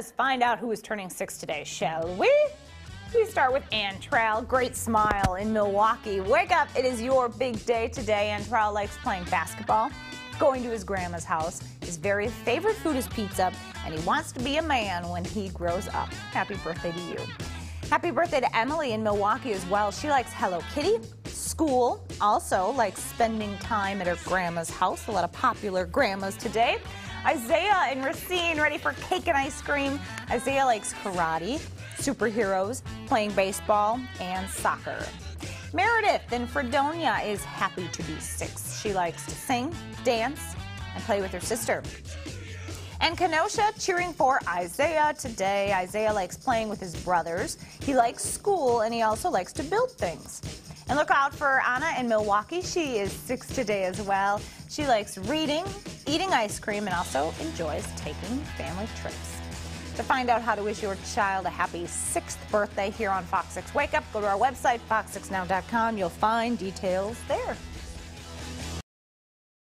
Let's find out who is turning six today, shall we? We start with Antrell. Great smile in Milwaukee. Wake up, it is your big day today. Antrell likes playing basketball, going to his grandma's house. His very favorite food is pizza, and he wants to be a man when he grows up. Happy birthday to you. Happy birthday to Emily in Milwaukee as well. She likes Hello Kitty, school, also likes spending time at her grandma's house. A lot of popular grandmas today. Isaiah and Racine ready for cake and ice cream. Isaiah likes karate, superheroes, playing baseball, and soccer. Meredith in Fredonia is happy to be six. She likes to sing, dance, and play with her sister. And Kenosha cheering for Isaiah today. Isaiah likes playing with his brothers. He likes school and he also likes to build things. And look out for Anna in Milwaukee. She is six today as well. She likes reading, eating ice cream, and also enjoys taking family trips. To find out how to wish your child a happy sixth birthday here on Fox 6 Wake Up, go to our website, fox6now.com. You'll find details there.